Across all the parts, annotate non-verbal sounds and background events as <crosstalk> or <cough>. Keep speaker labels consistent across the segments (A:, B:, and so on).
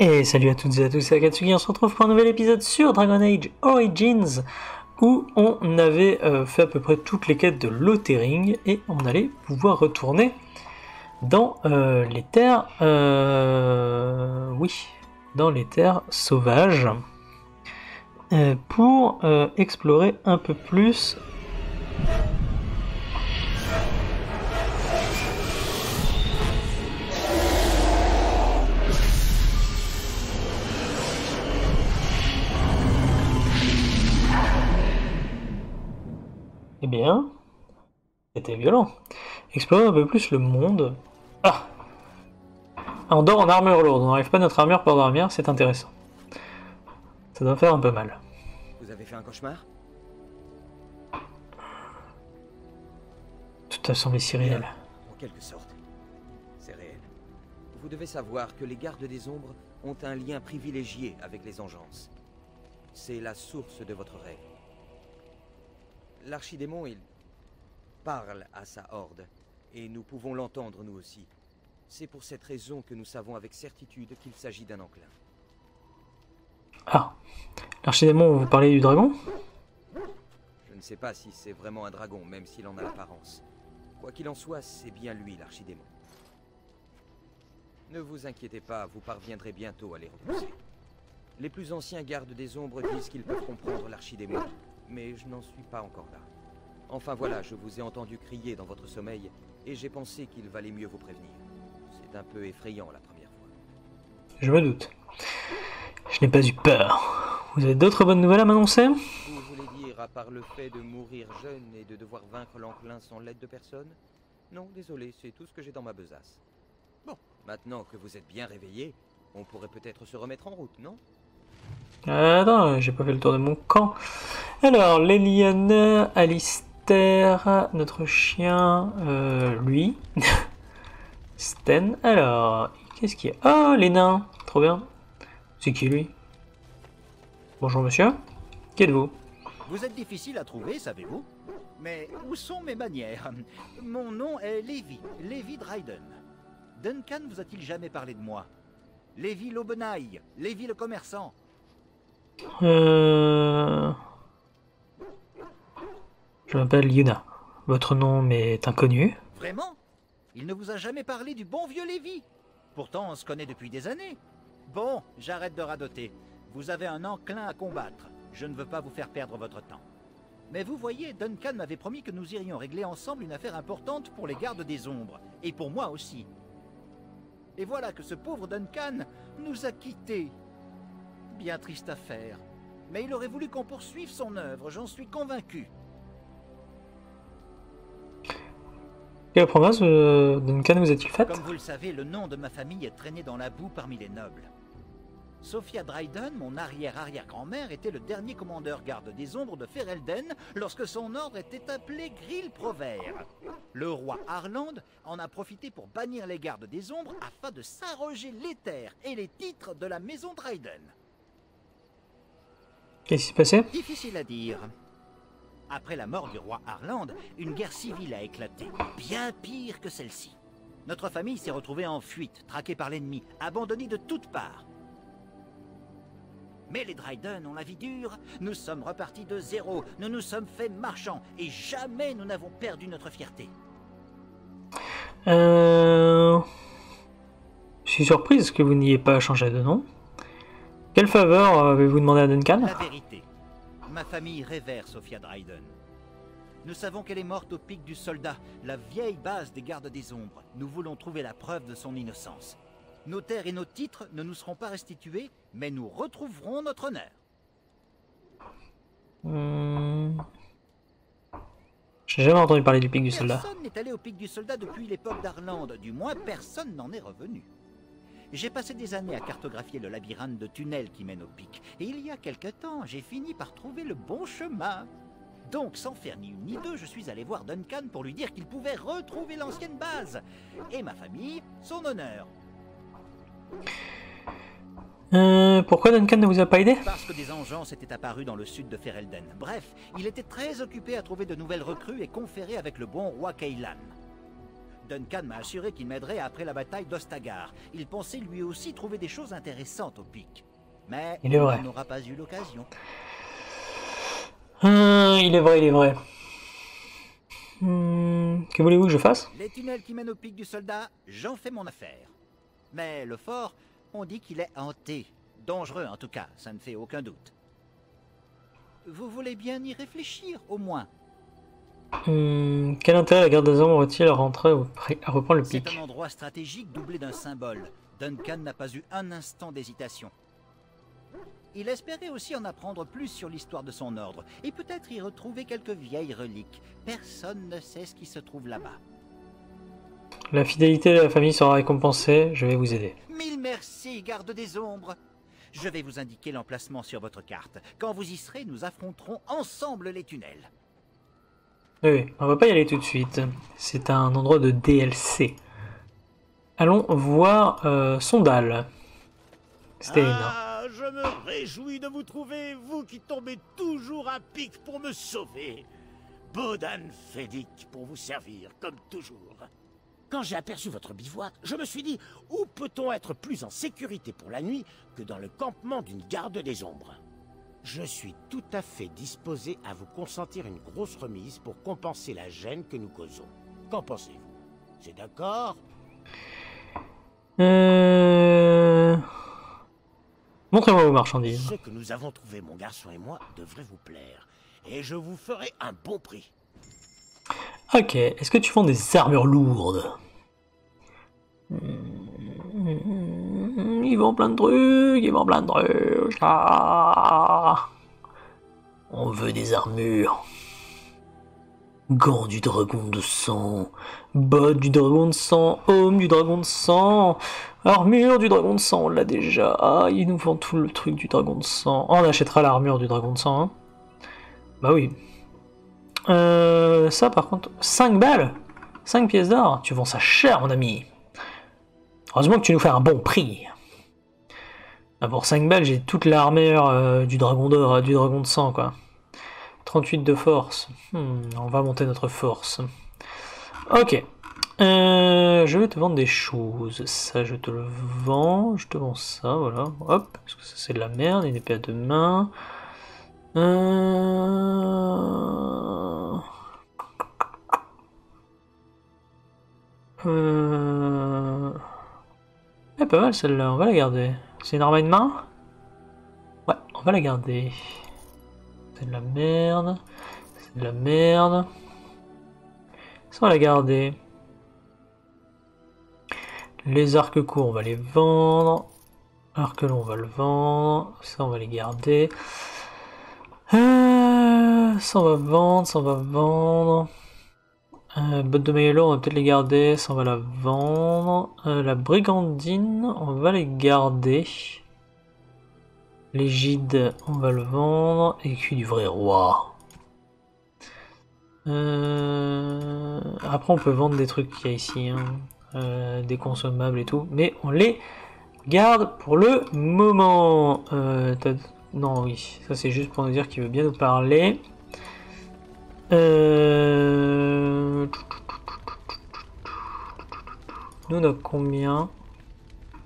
A: Et salut à toutes et à tous, c'est Akatsuki, on se retrouve pour un nouvel épisode sur Dragon Age Origins où on avait euh, fait à peu près toutes les quêtes de Lothering et on allait pouvoir retourner dans euh, les terres... euh, oui, dans les terres sauvages pour explorer un peu plus Eh bien, c'était violent. Explorer un peu plus le monde. Ah On dort en armure lourde, on n'arrive pas à notre armure pour dormir, c'est intéressant. Ça doit faire un peu mal.
B: Vous avez fait un cauchemar?
A: Tout a semblé si réel.
B: En quelque sorte. C'est réel. Vous devez savoir que les gardes des ombres ont un lien privilégié avec les engences. C'est la source de votre rêve. L'archidémon, il parle à sa horde, et nous pouvons l'entendre nous aussi. C'est pour cette raison que nous savons avec certitude qu'il s'agit d'un enclin.
A: Ah L'archidémon, vous parlez du dragon?
B: Je ne sais pas si c'est vraiment un dragon, même s'il en a l'apparence. Quoi qu'il en soit, c'est bien lui, l'archidémon. Ne vous inquiétez pas, vous parviendrez bientôt à les repousser. Les plus anciens gardes des ombres disent qu'ils peuvent comprendre l'archidémon, mais je n'en suis pas encore là. Enfin voilà, je vous ai entendu crier dans votre sommeil, et j'ai pensé qu'il valait mieux vous prévenir. C'est un peu effrayant la première fois.
A: Je me doute. Je n'ai pas eu peur. Vous avez d'autres bonnes nouvelles à m'annoncer?
B: Vous voulez dire, à part le fait de mourir jeune et de devoir vaincre l'enclin sans l'aide de personne? Non, désolé, c'est tout ce que j'ai dans ma besace. Bon, maintenant que vous êtes bien réveillé, on pourrait peut-être se remettre en route, non?
A: Attends, j'ai pas fait le tour de mon camp. Alors, Léliane, Alistair, notre chien, euh, lui. <laughs> Sten. Alors, qu'est-ce qu'il y a? Oh, les nains Trop bien. C'est qui lui? Bonjour monsieur. Qui êtes-vous?
C: Vous êtes difficile à trouver, savez-vous Mais où sont mes manières? Mon nom est Lévi, Lévi Dryden. Duncan vous a-t-il jamais parlé de moi? Lévi l'Aubenaille, Lévi le commerçant.
A: Euh... Je m'appelle Yuna. Votre nom m'est inconnu.
C: Vraiment? Il ne vous a jamais parlé du bon vieux Lévi? Pourtant, on se connaît depuis des années. Bon, j'arrête de radoter. Vous avez un enclin à combattre. Je ne veux pas vous faire perdre votre temps. Mais vous voyez, Duncan m'avait promis que nous irions régler ensemble une affaire importante pour les gardes des ombres, et pour moi aussi. Et voilà que ce pauvre Duncan nous a quittés. Bien triste affaire. Mais il aurait voulu qu'on poursuive son œuvre, j'en suis convaincu.
A: Quelle promesse euh, Duncan vous a-t-il faite?
C: Comme vous le savez, le nom de ma famille est traîné dans la boue parmi les nobles. Sophia Dryden, mon arrière-arrière-grand-mère, était le dernier commandeur garde des ombres de Ferelden lorsque son ordre était appelé Grill Provert. Le roi Harland en a profité pour bannir les gardes des ombres afin de s'arroger les terres et les titres de la maison Dryden.
A: Qu'est-ce qui s'est passé?
C: Difficile à dire. Après la mort du roi Harland, une guerre civile a éclaté, bien pire que celle-ci. Notre famille s'est retrouvée en fuite, traquée par l'ennemi, abandonnée de toutes parts. Mais les Dryden ont la vie dure, nous sommes repartis de zéro, nous nous sommes fait marchands, et jamais nous n'avons perdu notre fierté.
A: Euh... Je suis surprise que vous n'ayez pas changé de nom. Quelle faveur avez-vous demandé à Duncan
C: La vérité. Ma famille révère Sophia Dryden. Nous savons qu'elle est morte au pic du soldat, la vieille base des gardes des ombres. Nous voulons trouver la preuve de son innocence. Nos terres et nos titres ne nous seront pas restitués, mais nous retrouverons notre honneur.
A: Hmm. J'ai jamais entendu parler du pic du soldat.
C: Personne n'est allé au pic du soldat depuis l'époque d'Arland, du moins personne n'en est revenu. J'ai passé des années à cartographier le labyrinthe de tunnels qui mène au pic, et il y a quelque temps, j'ai fini par trouver le bon chemin. Donc, sans faire ni une ni deux, je suis allé voir Duncan pour lui dire qu'il pouvait retrouver l'ancienne base, et ma famille, son honneur.
A: Euh, pourquoi Duncan ne vous a pas aidé?
C: Parce que des engences étaient apparus dans le sud de Ferelden. Bref, il était très occupé à trouver de nouvelles recrues et conférer avec le bon roi Keilan. Duncan m'a assuré qu'il m'aiderait après la bataille d'Ostagar. Il pensait lui aussi trouver des choses intéressantes au pic. Mais
A: Il
C: n'aura pas eu l'occasion.
A: Hum, il est vrai, il est vrai. Hum, que voulez-vous que je fasse?
C: Les tunnels qui mènent au pic du soldat, j'en fais mon affaire. Mais le fort, on dit qu'il est hanté. Dangereux en tout cas, ça ne fait aucun doute. Vous voulez bien y réfléchir, au moins
A: Hum, Quel intérêt la garde des hommes aurait-il à rentrer au à reprendre le
C: C'est
A: pic
C: un endroit stratégique doublé d'un symbole. Duncan n'a pas eu un instant d'hésitation. Il espérait aussi en apprendre plus sur l'histoire de son ordre, et peut-être y retrouver quelques vieilles reliques. Personne ne sait ce qui se trouve là-bas.
A: La fidélité de la famille sera récompensée, je vais vous aider.
C: Mille merci, garde des ombres. Je vais vous indiquer l'emplacement sur votre carte. Quand vous y serez, nous affronterons ensemble les tunnels.
A: Oui, on va pas y aller tout de suite. C'est un endroit de DLC. Allons voir euh, Sondal.
D: Ah, je me réjouis de vous trouver, vous qui tombez toujours à pic pour me sauver. Bodan Fedik pour vous servir, comme toujours. Quand j'ai aperçu votre bivouac, je me suis dit, où peut-on être plus en sécurité pour la nuit que dans le campement d'une garde des ombres? Je suis tout à fait disposé à vous consentir une grosse remise pour compenser la gêne que nous causons. Qu'en pensez-vous? C'est d'accord?
A: Euh... Montrez-moi vos marchandises.
D: Ce que nous avons trouvé, mon garçon et moi, devrait vous plaire. Et je vous ferai un bon prix.
A: Ok, est-ce que tu vends des armures lourdes? Il vend plein de trucs, il vend plein de trucs. Ah. On veut des armures. Gants du dragon de sang, bottes du dragon de sang, homme du dragon de sang, armure du dragon de sang, on l'a déjà. Ah, il nous vend tout le truc du dragon de sang. Oh, on achètera l'armure du dragon de sang. Hein. Bah oui. Euh, ça par contre, 5 balles 5 pièces d'or Tu vends ça cher mon ami Heureusement que tu nous fais un bon prix. Ah, pour 5 balles, j'ai toute l'armure euh, du dragon d'or, euh, du dragon de sang quoi. 38 de force. Hmm, on va monter notre force. Ok. Euh, je vais te vendre des choses. Ça, je te le vends. Je te vends ça, voilà. Hop. Parce que ça, c'est de la merde. Une épée à deux mains. Euh... Elle pas mal celle-là, on va la garder. C'est une arme à une main Ouais, on va la garder. C'est de la merde. C'est de la merde. Ça, on va la garder. Les arcs courts, on va les vendre. Arc long, on va le vendre. Ça, on va les garder. Euh, ça, on va vendre. Ça, on va vendre. Euh, bottes de maillot, on va peut-être les garder. Ça, on va la vendre. Euh, la brigandine, on va les garder. L'égide, on va le vendre. Écu du vrai roi. Euh, Après, on peut vendre des trucs qu'il y a ici. hein. Euh, des consommables et tout. Mais on les garde pour le moment. Non, oui. Ça, c'est juste pour nous dire qu'il veut bien nous parler. Euh... Nous, on a combien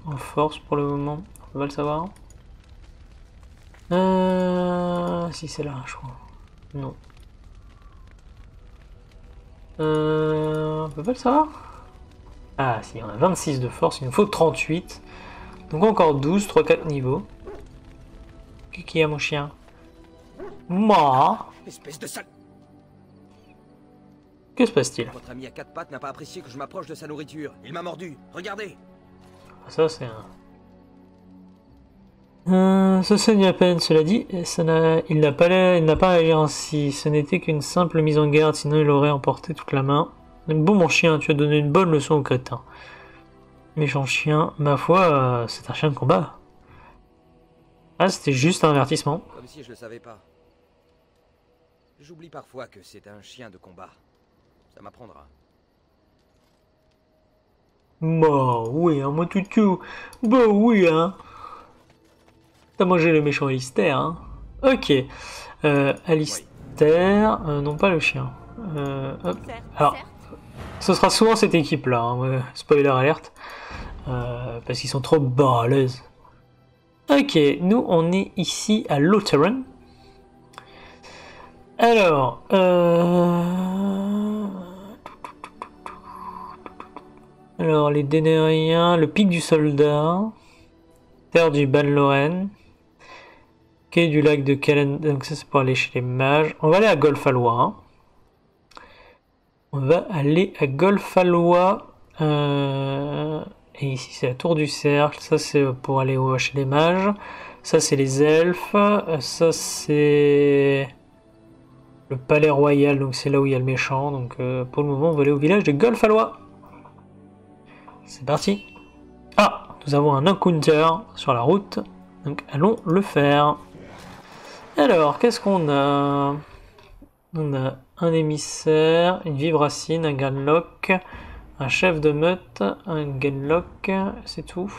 A: en force pour le moment On va le savoir. Euh... Si c'est là, je crois. Non. Euh... On peut pas le savoir? Ah si, on a 26 de force, il nous faut 38. Donc encore 12, 3-4 niveaux. Qui qui a mon chien? Moi
B: Espèce de.
A: Que se passe-t-il?
B: Votre ami à quatre pattes n'a pas apprécié que je m'approche de sa nourriture. Il m'a mordu. Regardez
A: Ça, c'est un. Euh, ça saigne à peine, cela dit, ça il n'a pas, l'air- il n'a pas agi ainsi. Ce n'était qu'une simple mise en garde, sinon il aurait emporté toute la main. Bon, mon chien, tu as donné une bonne leçon au crétin. Méchant chien, ma foi, euh, c'est un chien de combat. Ah, c'était juste un avertissement.
B: Comme si je le savais pas. J'oublie parfois que c'est un chien de combat. Ça m'apprendra.
A: Bah oui, hein, moi toutou. Bah oui, hein. T'as mangé le méchant Alistair, hein. Ok. Euh, Alistair, euh, non pas le chien. Euh, hop. Alors. Ce sera souvent cette équipe-là, hein, spoiler alerte. Euh, parce qu'ils sont trop balèzes. Ok, nous on est ici à Lotharen. Alors, euh... alors les Dénériens, le pic du soldat, terre du Ban-Loren, quai du lac de Kalen, donc ça c'est pour aller chez les mages. On va aller à Golfalois. hein. On va aller à Golfalois. Euh... Et ici c'est la tour du cercle, ça c'est pour aller chez les mages. Ça c'est les elfes, Euh, ça c'est le palais royal, donc c'est là où il y a le méchant. Donc euh, pour le moment on va aller au village de Golfalois. C'est parti. Ah, nous avons un encounter sur la route, donc allons le faire. Alors, qu'est-ce qu'on a? On a un émissaire, une vibracine, un ganlock, un chef de meute, un ganlock, c'est tout.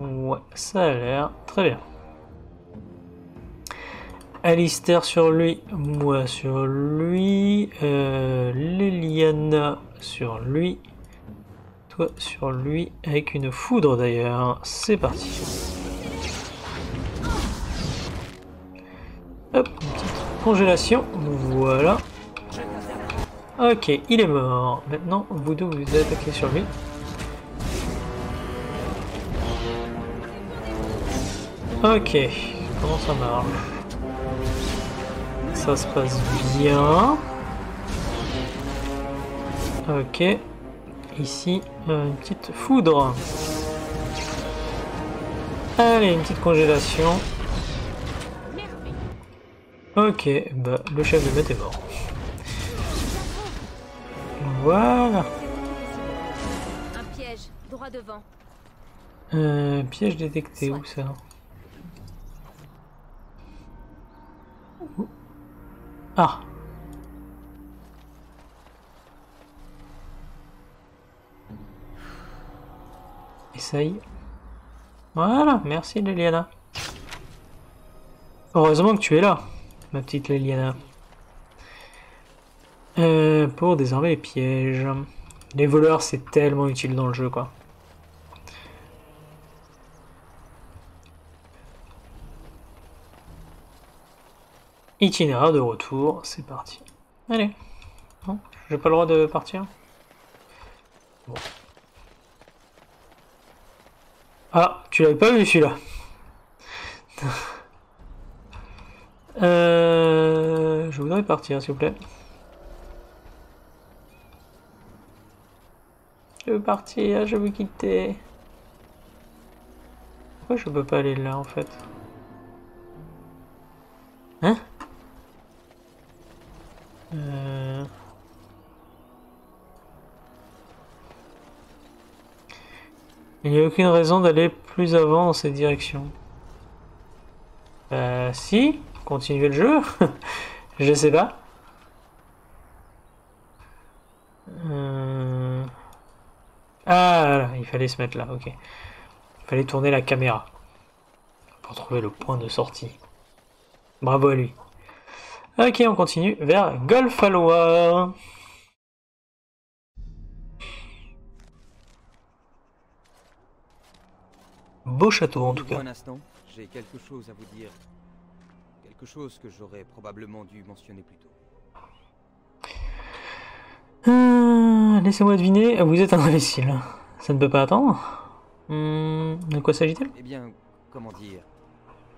A: Ouais, ça a l'air très bien. Alistair sur lui, moi sur lui, euh, sur lui, sur lui, avec une foudre d'ailleurs. C'est parti. Hop, une petite congélation, voilà. Ok, il est mort. Maintenant, Voodoo, vous attaquez sur lui. Ok, comment ça marche? Ça se passe bien. Ok, ici, une petite foudre. Allez, une petite congélation. Ok, bah le chef de meute est mort. Voilà.
E: Un piège, droit devant.
A: Euh, piège détecté, où ça? Ah Essaye. Voilà, merci Liliana. Heureusement que tu es là, ma petite Liliana. Euh, pour désarmer les pièges. Les voleurs, c'est tellement utile dans le jeu, quoi. Itinéraire de retour, c'est parti. Allez. Non, j'ai pas le droit de partir Bon. Ah, tu l'avais pas vu celui-là. euh, je voudrais partir, s'il vous plaît. Je veux partir, je veux quitter. Pourquoi je peux pas aller là en fait? Hein? Euh, Il n'y a aucune raison d'aller plus avant dans cette direction. Euh, si, continuer le jeu. <laughs> Je sais pas. Euh, Ah, voilà, il fallait se mettre là, ok. Il fallait tourner la caméra pour trouver le point de sortie. Bravo à lui. Ok, on continue vers Golfalois. Beau château en tout cas.
B: Un instant, j'ai quelque chose à vous dire. Quelque chose que j'aurais probablement dû mentionner plus tôt.
A: Euh, Laissez-moi deviner, vous êtes un imbécile. Ça ne peut pas attendre Hmm, De quoi s'agit-il?
B: Eh bien, comment dire?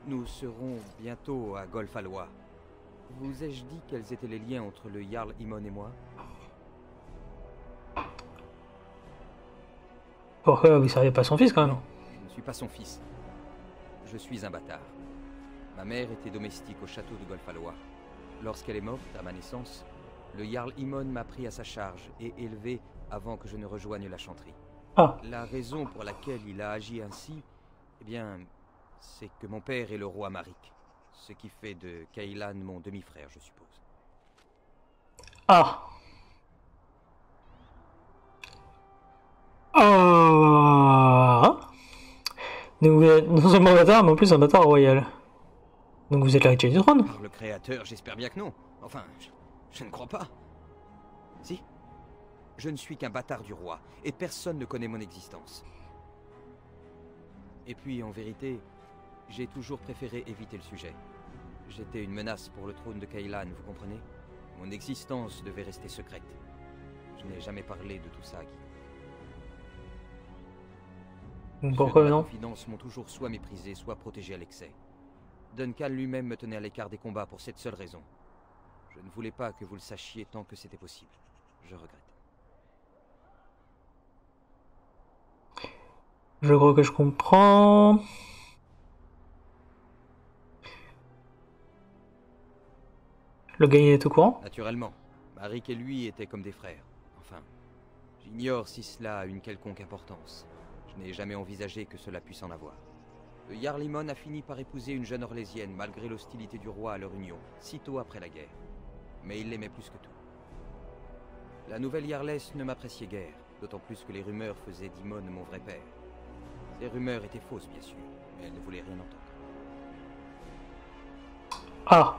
B: Nous serons bientôt à Golfalois. Vous ai-je dit quels étaient les liens entre le Jarl Imon et moi?
A: Pourquoi vous ne seriez pas son fils quand même?
B: Suis pas son fils. Je suis un bâtard. Ma mère était domestique au château de Golfalois. Lorsqu'elle est morte, à ma naissance, le Jarl Imon m'a pris à sa charge et élevé avant que je ne rejoigne la chanterie.
A: Ah,
B: La raison pour laquelle il a agi ainsi, eh bien, c'est que mon père est le roi Marik. Ce qui fait de Kailan mon demi-frère, je suppose.
A: ah. Ah. Non seulement un bâtard, mais en plus un bâtard royal. Donc vous êtes l'héritier du trône
B: Par le créateur, j'espère bien que non. Enfin, je, je ne crois pas. Si Je ne suis qu'un bâtard du roi, et personne ne connaît mon existence. Et puis, en vérité, j'ai toujours préféré éviter le sujet. J'étais une menace pour le trône de Kailan, vous comprenez? Mon existence devait rester secrète. Je n'ai jamais parlé de tout ça à Guy.
A: Pourquoi non
B: m'ont toujours soit méprisé, soit protégé à l'excès. Duncan lui-même me tenait à l'écart des combats pour cette seule raison. Je ne voulais pas que vous le sachiez tant que c'était possible. Je regrette.
A: Je crois que je comprends. Le gain est au courant?
B: Naturellement, Marik et lui étaient comme des frères. Enfin, j'ignore si cela a une quelconque importance. Je n'ai jamais envisagé que cela puisse en avoir. Le Jarlimon a fini par épouser une jeune Orlésienne malgré l'hostilité du roi à leur union, sitôt après la guerre. Mais il l'aimait plus que tout. La nouvelle Jarless ne m'appréciait guère, d'autant plus que les rumeurs faisaient d'Imon mon vrai père. Ces rumeurs étaient fausses, bien sûr, mais elle ne voulait rien entendre.
A: Ah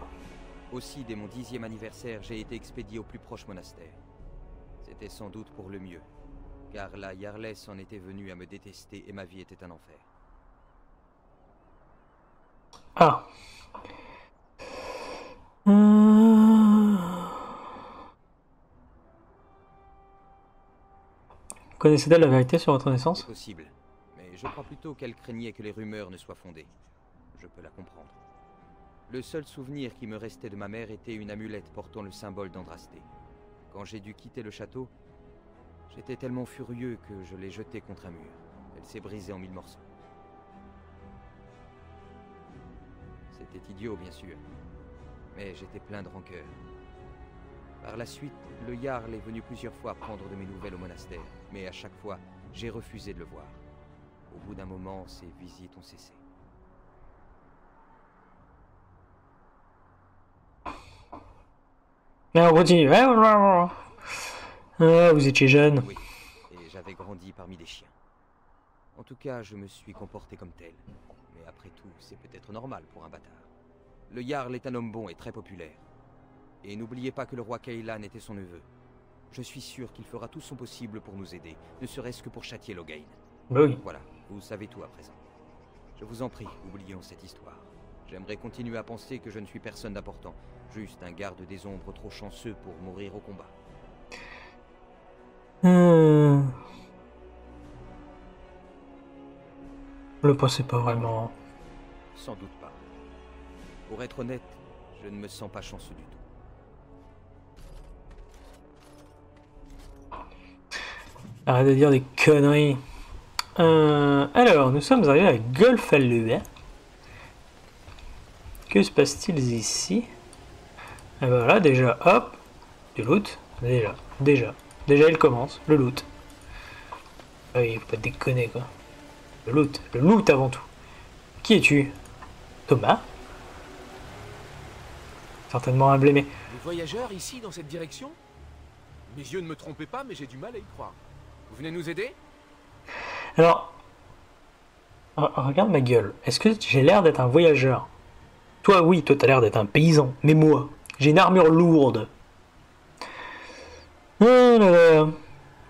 B: Aussi, dès mon dixième anniversaire, j'ai été expédié au plus proche monastère. C'était sans doute pour le mieux, car la Yarless en était venue à me détester et ma vie était un enfer.
A: Ah. Connaissez-elle la vérité sur votre naissance?
B: C'est possible, mais je crois plutôt qu'elle craignait que les rumeurs ne soient fondées. Je peux la comprendre. Le seul souvenir qui me restait de ma mère était une amulette portant le symbole d'Andrasté. Quand j'ai dû quitter le château, j'étais tellement furieux que je l'ai jetée contre un mur. Elle s'est brisée en mille morceaux. C'était idiot, bien sûr, mais j'étais plein de rancœur. Par la suite, le Jarl est venu plusieurs fois prendre de mes nouvelles au monastère, mais à chaque fois, j'ai refusé de le voir. Au bout d'un moment, ces visites ont cessé.
A: Ah, vous étiez jeune.
B: Oui, et j'avais grandi parmi des chiens. En tout cas, je me suis comporté comme tel. Mais après tout, c'est peut-être normal pour un bâtard. Le Jarl est un homme bon et très populaire. Et n'oubliez pas que le roi Kailan était son neveu. Je suis sûr qu'il fera tout son possible pour nous aider, ne serait-ce que pour châtier Logain.
A: Bah oui.
B: Voilà, vous savez tout à présent. Je vous en prie, oublions cette histoire. J'aimerais continuer à penser que je ne suis personne d'important, juste un garde des ombres trop chanceux pour mourir au combat.
A: Je le pensais pas vraiment.
B: Sans doute pas. Pour être honnête, je ne me sens pas chanceux du tout.
A: Arrête de dire des conneries. Euh, alors, nous sommes arrivés à Golfalue. Que se passe-t-il ici? Et ben voilà, déjà, hop, du loot. Déjà, déjà. Déjà, il commence, le loot. Ah oui, faut pas déconner, quoi. Le loot, le loot avant tout. Qui es-tu? Thomas? Certainement un blémé.
F: Voyageurs ici, dans cette direction? Mes yeux ne me trompaient pas, mais j'ai du mal à y croire. Vous venez nous aider?
A: Alors, re- regarde ma gueule. Est-ce que j'ai l'air d'être un voyageur? Toi, oui, toi, t'as l'air d'être un paysan. Mais moi, j'ai une armure lourde. Là là.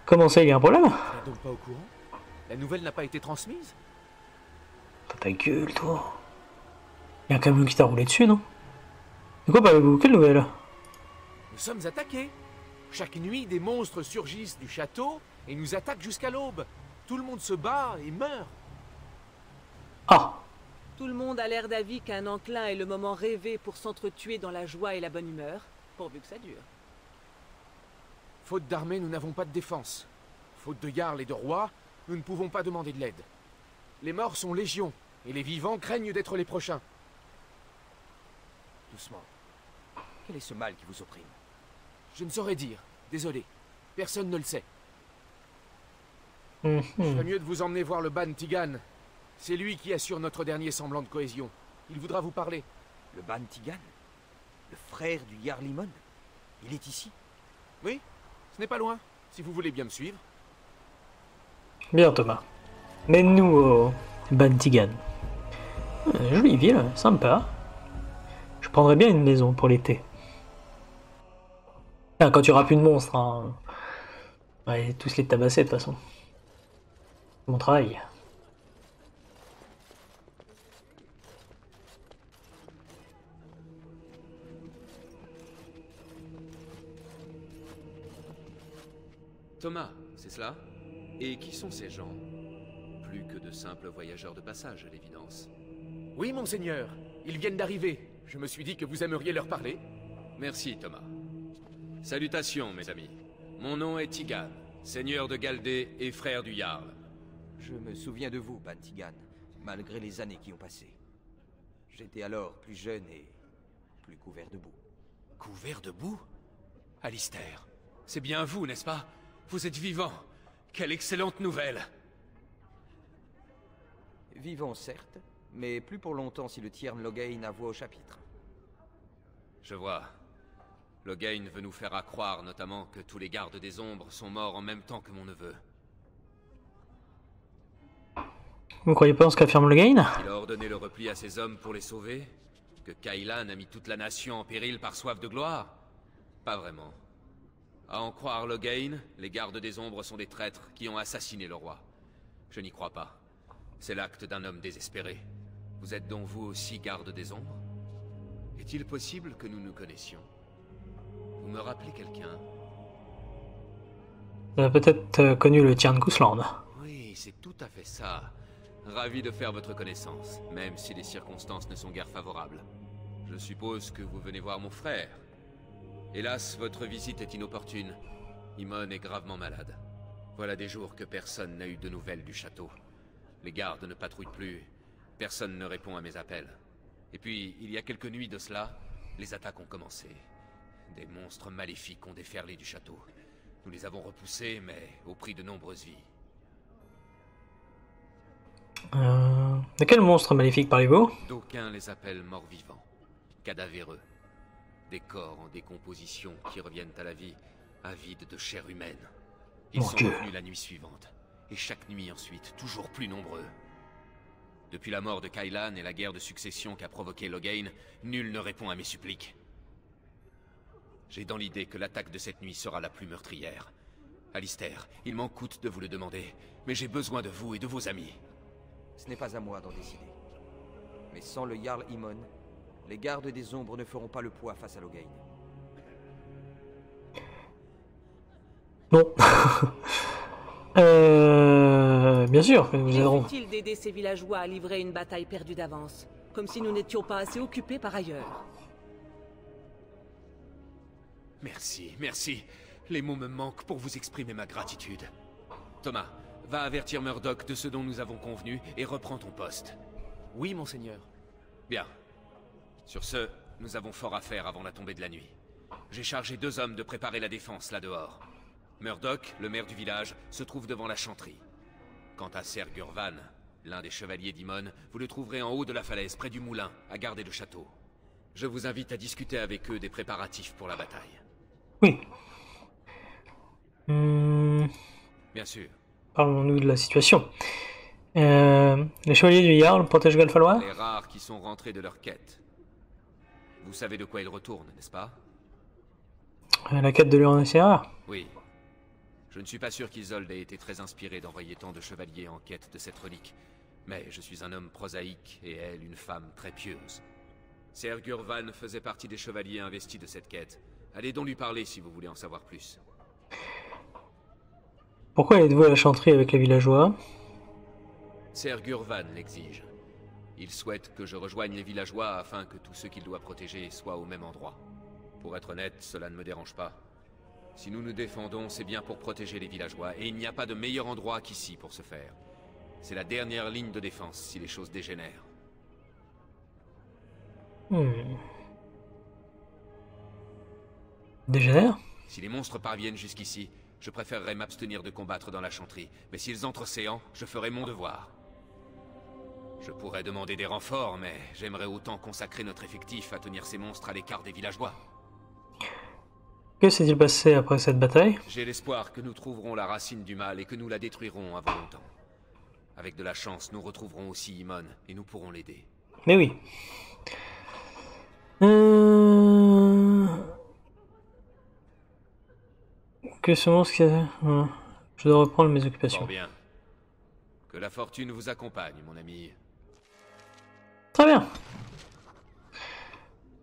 A: Comment ça, il y a un problème
F: donc pas au courant? La nouvelle n'a pas été transmise?
A: T'as ta gueule, toi. Il y a un camion qui t'a roulé dessus, non? De quoi parlez-vous? Quelle nouvelle?
F: Nous sommes attaqués Chaque nuit, des monstres surgissent du château et nous attaquent jusqu'à l'aube. Tout le monde se bat et meurt.
A: Ah
G: Tout le monde a l'air d'avis qu'un enclin est le moment rêvé pour s'entretuer dans la joie et la bonne humeur, pourvu que ça dure.
F: Faute d'armée, nous n'avons pas de défense. Faute de Jarl et de roi, nous ne pouvons pas demander de l'aide. Les morts sont légion, et les vivants craignent d'être les prochains.
B: Doucement. Quel est ce mal qui vous opprime?
F: Je ne saurais dire. Désolé. Personne ne le sait.
A: Mhm.
F: Je ferais mieux de vous emmener voir le Ban Tigan. C'est lui qui assure notre dernier semblant de cohésion. Il voudra vous parler.
B: Le Ban Tigan? Le frère du Yarlimon? Il est ici?
F: Oui Ce n'est pas loin, si vous voulez bien me suivre.
A: Bien, Thomas. Mène-nous au Bantigan. Euh, Jolie ville, sympa. Je prendrais bien une maison pour l'été. Enfin, quand tu auras plus de monstres, hein. Ouais, tous les tabasser de toute façon. Mon travail.
H: Thomas, c'est cela? Et qui sont ces gens? Plus que de simples voyageurs de passage, à l'évidence.
F: Oui, monseigneur. Ils viennent d'arriver. Je me suis dit que vous aimeriez leur parler.
H: Merci, Thomas. Salutations, mes amis. Mon nom est Tigan, seigneur de Galdé et frère du Jarl.
B: Je me souviens de vous, Bantigan, malgré les années qui ont passé. J'étais alors plus jeune et plus couvert de boue.
H: Couvert de boue? Alistair, c'est bien vous, n'est-ce pas? Vous êtes vivant. Quelle excellente nouvelle
B: Vivant, certes, mais plus pour longtemps si le Tiern Logain a voix au chapitre.
H: Je vois. Logain veut nous faire accroire notamment que tous les gardes des ombres sont morts en même temps que mon neveu.
A: Vous croyez pas en ce qu'affirme le Gain
H: Il a ordonné le repli à ses hommes pour les sauver? Que Kailan a mis toute la nation en péril par soif de gloire? Pas vraiment. À en croire Logain, les gardes des ombres sont des traîtres qui ont assassiné le roi. Je n'y crois pas. C'est l'acte d'un homme désespéré. Vous êtes donc vous aussi garde des ombres? Est-il possible que nous nous connaissions? Vous me rappelez quelqu'un?
A: Vous avez peut-être euh, connu le Tiern Kousland.
H: Oui, c'est tout à fait ça. Ravi de faire votre connaissance, même si les circonstances ne sont guère favorables. Je suppose que vous venez voir mon frère. Hélas, votre visite est inopportune. Imon est gravement malade. Voilà des jours que personne n'a eu de nouvelles du château. Les gardes ne patrouillent plus. Personne ne répond à mes appels. Et puis, il y a quelques nuits de cela, les attaques ont commencé. Des monstres maléfiques ont déferlé du château. Nous les avons repoussés, mais au prix de nombreuses vies.
A: Euh... De quel monstre maléfique parlez-vous?
H: D'aucuns les appellent morts-vivants, cadavéreux. Des corps en décomposition qui reviennent à la vie, avides de chair humaine. Ils
A: Mon
H: sont
A: Dieu.
H: revenus la nuit suivante, et chaque nuit ensuite, toujours plus nombreux. Depuis la mort de Kailan et la guerre de succession qu'a provoqué Logain, nul ne répond à mes suppliques. J'ai dans l'idée que l'attaque de cette nuit sera la plus meurtrière. Alistair, il m'en coûte de vous le demander, mais j'ai besoin de vous et de vos amis.
B: Ce n'est pas à moi d'en décider. Mais sans le Jarl Imon, les gardes des ombres ne feront pas le poids face à Logain.
A: Non. <laughs> euh... Bien sûr, nous aiderons.
G: Inutile d'aider ces villageois à livrer une bataille perdue d'avance. Comme si nous n'étions pas assez occupés par ailleurs?
H: Merci, merci. Les mots me manquent pour vous exprimer ma gratitude. Thomas, va avertir Murdoch de ce dont nous avons convenu et reprends ton poste.
F: Oui, monseigneur.
H: Bien. Sur ce, nous avons fort à faire avant la tombée de la nuit. J'ai chargé deux hommes de préparer la défense là dehors. Murdoch, le maire du village, se trouve devant la chanterie. Quant à Ser Gurvan, l'un des chevaliers d'Imon, vous le trouverez en haut de la falaise, près du moulin, à garder le château. Je vous invite à discuter avec eux des préparatifs pour la bataille.
A: Oui. Hmm,
H: Bien sûr.
A: Parlons-nous de la situation. Euh, les chevaliers du Jarl protègent Galfalois
H: Les rares qui sont rentrés de leur quête. Vous savez de quoi ils retournent, n'est-ce pas?
A: La quête de l'Uranocéra
H: Oui. Je ne suis pas sûr qu'Isolde ait été très inspiré d'envoyer tant de chevaliers en quête de cette relique. Mais je suis un homme prosaïque et elle une femme très pieuse. Ser Gurvan faisait partie des chevaliers investis de cette quête. Allez donc lui parler si vous voulez en savoir plus.
A: Pourquoi êtes-vous à la chanterie avec les villageois
H: Ser Gurvan l'exige. Il souhaite que je rejoigne les villageois afin que tout ce qu'il doit protéger soit au même endroit. Pour être honnête, cela ne me dérange pas. Si nous nous défendons, c'est bien pour protéger les villageois, et il n'y a pas de meilleur endroit qu'ici pour ce faire. C'est la dernière ligne de défense si les choses dégénèrent.
A: Hmm. Dégénère?
H: Si les monstres parviennent jusqu'ici, je préférerais m'abstenir de combattre dans la chanterie, mais s'ils entrent océan, je ferai mon devoir. Je pourrais demander des renforts, mais j'aimerais autant consacrer notre effectif à tenir ces monstres à l'écart des villageois.
A: Que s'est-il passé après cette bataille?
H: J'ai l'espoir que nous trouverons la racine du mal et que nous la détruirons avant longtemps. Avec de la chance, nous retrouverons aussi Imon et nous pourrons l'aider.
A: Mais oui. Euh... que ce monstre... qui a- Ouais. Je dois reprendre mes
H: Fort
A: occupations.
H: bien. Que la fortune vous accompagne, mon ami.
A: Très bien.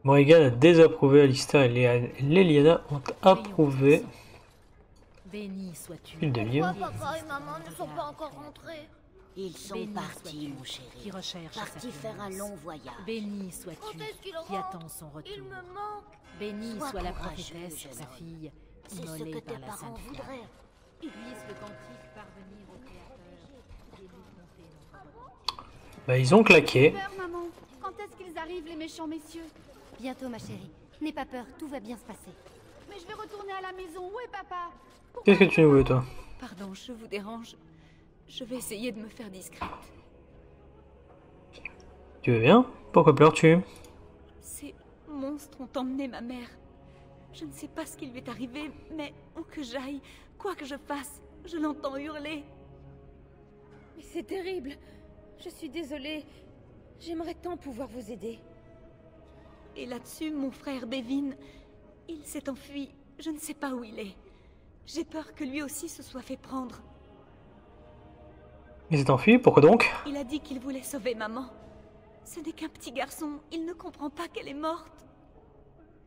A: Morrigan a désapprouvé, Alistair et Léa- Léliana ont approuvé.
I: Béni sois-tu.
A: Fil de livre.
E: Pourquoi papa et maman ne sont pas encore rentrés?
I: Ils sont
J: Béni
I: partis, mon chéri.
J: Qui recherche
I: Partis faire un long voyage.
J: Béni sois-tu. Qui attend son retour.
E: Il me manque.
J: Béni
I: Sois
J: soit la prophétesse, sa fille,
I: C'est ce
J: immolée
I: que tes
J: par la
I: parents
J: Sainte Flamme.
I: voudraient.
J: Puisse le cantique parvenir au Créateur et lui conter notre bonheur.
A: Bah, ils ont claqué.
E: Peur, maman. Quand est-ce qu'ils arrivent, les méchants messieurs
K: Bientôt, ma chérie. N'aie pas peur, tout va bien se passer.
E: Mais je vais retourner à la maison. Où est papa?
A: Qu'est-ce que tu nous veux, toi?
J: Pardon, je vous dérange. Je vais essayer de me faire discrète.
A: Tu veux bien? Pourquoi pleures-tu?
J: Ces monstres ont emmené ma mère. Je ne sais pas ce qui lui est arrivé, mais où que j'aille, quoi que je fasse, je l'entends hurler.
E: Mais c'est terrible. Je suis désolée. J'aimerais tant pouvoir vous aider.
J: Et là-dessus, mon frère Devin, il s'est enfui. Je ne sais pas où il est. J'ai peur que lui aussi se soit fait prendre.
A: Il s'est enfui, pourquoi donc?
J: Il a dit qu'il voulait sauver maman. Ce n'est qu'un petit garçon, il ne comprend pas qu'elle est morte.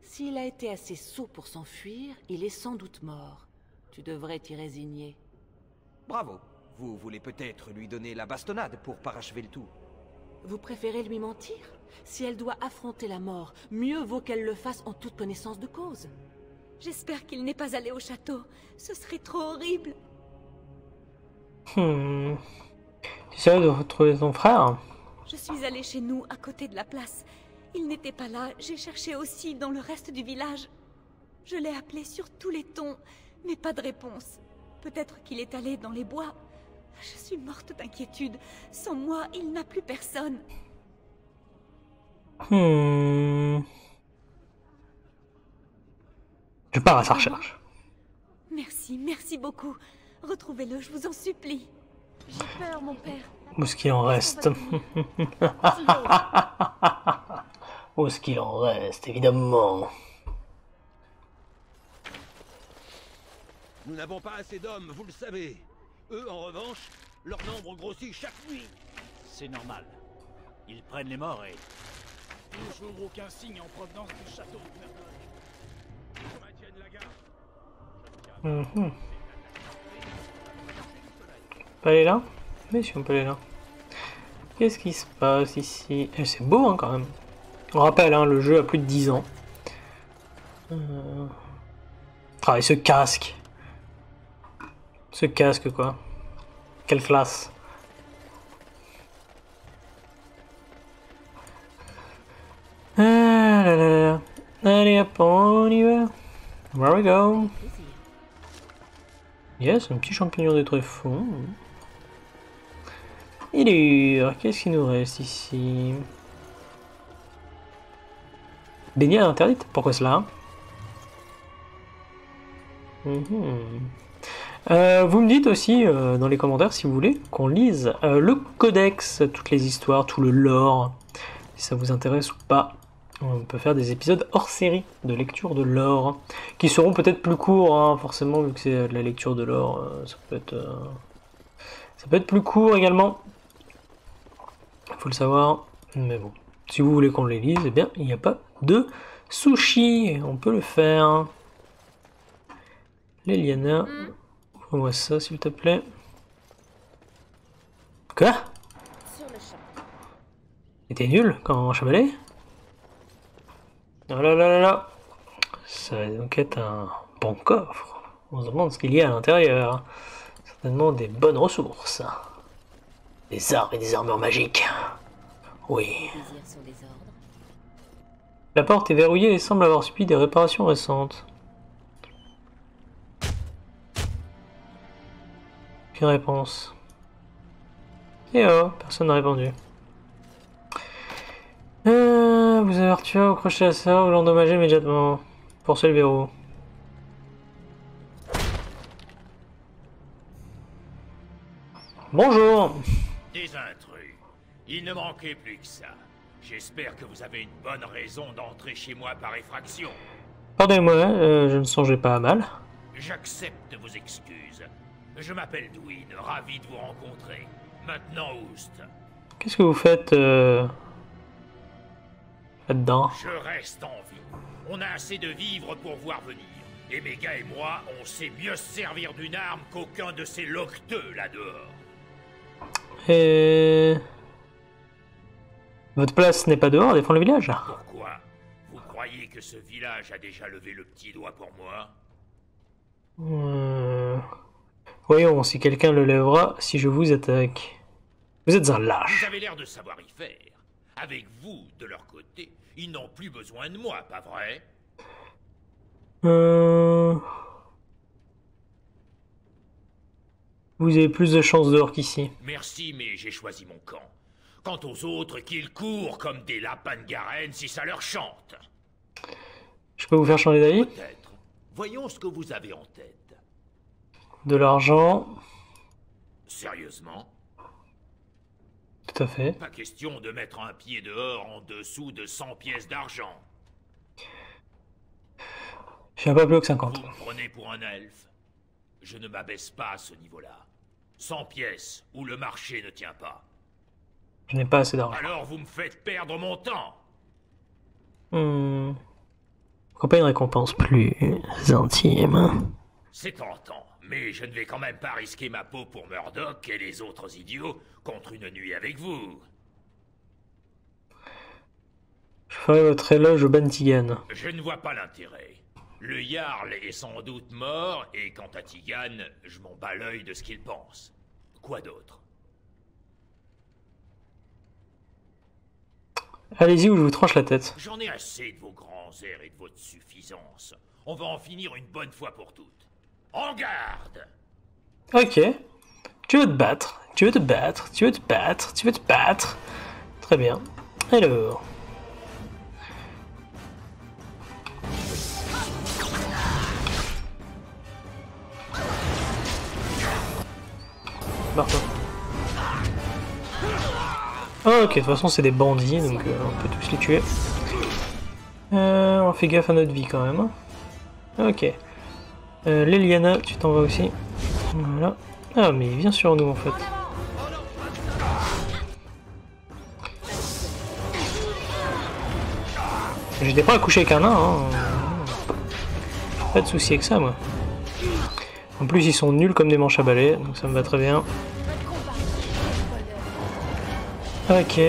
G: S'il a été assez sot pour s'enfuir, il est sans doute mort. Tu devrais t'y résigner.
B: Bravo. Vous voulez peut-être lui donner la bastonnade pour parachever le tout.
G: Vous préférez lui mentir? Si elle doit affronter la mort, mieux vaut qu'elle le fasse en toute connaissance de cause.
J: J'espère qu'il n'est pas allé au château. Ce serait trop horrible.
A: Hmm. Tu sais de retrouver ton frère?
J: Je suis allée chez nous, à côté de la place. Il n'était pas là. J'ai cherché aussi dans le reste du village. Je l'ai appelé sur tous les tons, mais pas de réponse. Peut-être qu'il est allé dans les bois. Je suis morte d'inquiétude. Sans moi, il n'a plus personne.
A: Hmm. Je pars à sa recherche.
J: Merci, merci beaucoup. Retrouvez-le, je vous en supplie. J'ai peur, mon père.
A: Où est-ce qu'il en reste Où est-ce qu'il en reste, évidemment?
D: Nous n'avons pas assez d'hommes, vous le savez. Eux, en revanche, leur nombre grossit chaque nuit.
C: C'est normal. Ils prennent les morts et...
D: Toujours aucun signe en provenance du château de maintiennent la garde.
A: On peut aller là Oui, si on peut aller là. Qu'est-ce qui se passe ici Eh, C'est beau hein, quand même. On rappelle, hein, le jeu a plus de 10 ans. Euh... Ah, et ce casque. Ce casque, quoi. Quelle classe. Ah. Allez, hop, on y va. Where we go Yes, un petit champignon de tréfond. Et alors, qu'est-ce qu'il nous reste ici? Baignade interdite Pourquoi cela? Mhm. Euh, Vous me dites aussi euh, dans les commentaires si vous voulez qu'on lise euh, le codex, toutes les histoires, tout le lore, si ça vous intéresse ou pas. On peut faire des épisodes hors série de lecture de lore, qui seront peut-être plus courts, hein, forcément, vu que c'est de la lecture de lore, ça peut être, ça peut être plus court également. Faut le savoir, mais bon, si vous voulez qu'on les lise, eh bien, il n'y a pas de sushi, on peut le faire. Léliana, ouvre-moi ça s'il te plaît. Quoi? T'es nul quand chamalé Oh là là là là Ça va donc être un bon coffre. On se demande ce qu'il y a à l'intérieur. Certainement des bonnes ressources. Des arts et des armures magiques. Oui. La porte est verrouillée et semble avoir subi des réparations récentes. Aucune réponse. Et oh, personne n'a répondu. Euh, vous avez tué au crochet à ça ou l'endommager immédiatement. Forcez le verrou. Bonjour
D: Des intrus. Il ne manquait plus que ça. J'espère que vous avez une bonne raison d'entrer chez moi par effraction.
A: Pardonnez-moi, euh, je ne songeais pas à mal.
D: J'accepte vos excuses. Je m'appelle Dwin, ravi de vous rencontrer. Maintenant, Oust.
A: Qu'est-ce que vous faites euh... là-dedans
D: Je reste en vie. On a assez de vivres pour voir venir. Et mes gars et moi, on sait mieux se servir d'une arme qu'aucun de ces locteux là-dehors.
A: Et... Votre place n'est pas dehors, défendre le village
D: Pourquoi Vous croyez que ce village a déjà levé le petit doigt pour moi?
A: Euh, Voyons si quelqu'un le lèvera si je vous attaque. Vous êtes un
D: Vous
A: lâche.
D: avez l'air de savoir y faire. Avec vous, de leur côté, ils n'ont plus besoin de moi, pas vrai?
A: Euh... Vous avez plus de chances dehors qu'ici.
D: Merci, mais j'ai choisi mon camp. Quant aux autres, qu'ils courent comme des lapins de garenne si ça leur chante.
A: Je peux vous faire changer d'avis?
D: Peut-être. Voyons ce que vous avez en tête.
A: De l'argent,
D: Sérieusement?
A: Tout à fait.
D: Pas question de mettre un pied dehors en dessous de 100 pièces d'argent.
A: J'ai un peu plus que 50.
D: Vous me prenez pour un elfe. Je ne m'abaisse pas à ce niveau-là. 100 pièces où le marché ne tient pas.
A: Je n'ai pas assez d'argent.
D: Alors vous me faites perdre mon temps.
A: Hmm. Pourquoi pas une récompense plus intime?
D: C'est tentant, mais je ne vais quand même pas risquer ma peau pour Murdoch et les autres idiots contre une nuit avec vous.
A: Je ferai votre éloge au Bantigan.
D: Je ne vois pas l'intérêt. Le Jarl est sans doute mort, et quant à Tigan, je m'en bats l'œil de ce qu'il pense. Quoi d'autre?
A: Allez-y ou je vous tranche la tête.
D: J'en ai assez de vos grands airs et de votre suffisance. On va en finir une bonne fois pour toutes. En garde
A: Ok. Tu veux te battre, tu veux te battre, tu veux te battre, tu veux te battre. Très bien. Alors. Ah, ok, de toute façon c'est des bandits, donc euh, on peut tous les tuer. Euh, on fait gaffe à notre vie quand même. hein. Ok. Euh, Leliana, tu t'en vas aussi. Voilà. Ah, mais il vient sur nous en fait. J'étais pas à coucher avec un nain, hein. Pas de souci avec ça, moi. En plus, ils sont nuls comme des manches à balai, donc ça me va très bien. Ok.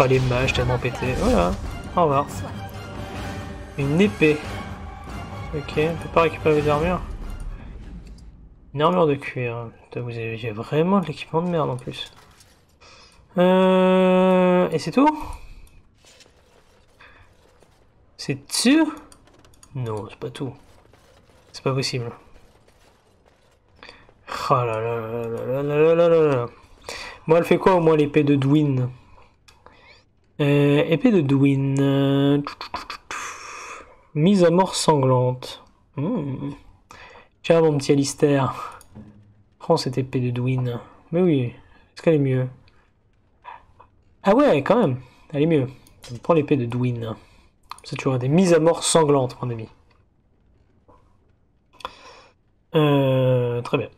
A: Oh, les mages tellement pétés. Voilà. Au revoir. Une épée. Ok, on peut pas récupérer les armures. Une armure de cuir. Putain, vous avez vraiment de l'équipement de merde en plus. Euh... Et c'est tout C'est sûr Non, c'est pas tout. C'est pas possible. Oh là là là là là là là. Moi, elle fait quoi au moins l'épée de Dwin euh, Épée de Dwin. euh, Mise à mort sanglante. Hmm. Tiens, mon petit Alistair. Prends cette épée de Dwin. Mais oui, est-ce qu'elle est mieux? Ah ouais, quand même. Elle est mieux. Prends l'épée de Dwin. C'est toujours des mises à mort sanglantes, mon ami. Euh, très bien.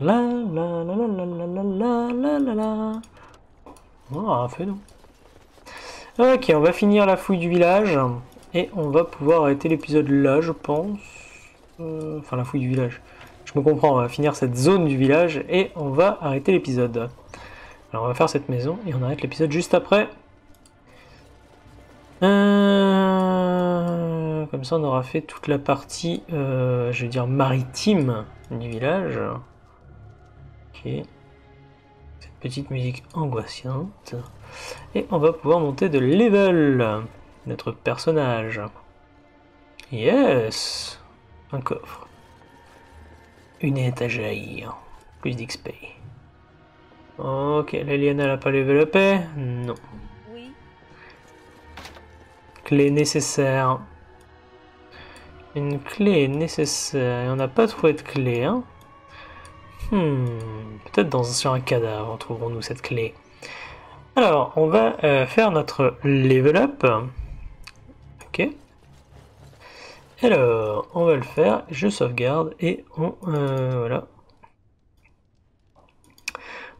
A: La la la la la la la la la la. Ah, fais-nous. Ok, on va finir la fouille du village. Et on va pouvoir arrêter l'épisode là, je pense. Euh, enfin, la fouille du village. Je me comprends, on va finir cette zone du village et on va arrêter l'épisode. Alors, on va faire cette maison et on arrête l'épisode juste après. Euh, Comme ça, on aura fait toute la partie, euh, je veux dire, maritime du village. Ok. Petite musique angoissante. Et on va pouvoir monter de level notre personnage. Yes Un coffre. Une étagère. Plus d'XP. Ok, l'alien n'a pas level Non.
E: Oui.
A: Clé nécessaire. Une clé nécessaire. Et on n'a pas trouvé de clé, hein Hmm, peut-être sur un cadavre trouverons-nous cette clé. Alors, on va euh, faire notre level up. Ok. Alors, on va le faire. Je sauvegarde et on euh, voilà.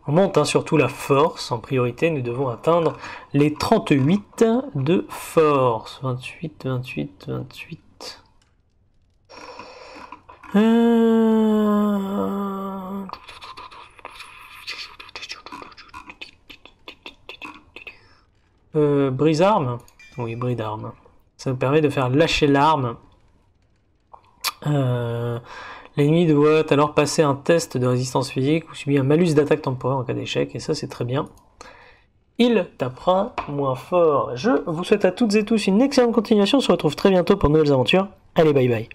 A: On monte hein, surtout la force en priorité. Nous devons atteindre les 38 de force. 28, 28, 28. Euh... Euh, brise arme Oui, brise d'arme. Ça nous permet de faire lâcher l'arme. Euh, L'ennemi doit alors passer un test de résistance physique ou subir un malus d'attaque temporaire en cas d'échec, et ça c'est très bien. Il tapera moins fort. Je vous souhaite à toutes et tous une excellente continuation. On se retrouve très bientôt pour de nouvelles aventures. Allez, bye bye.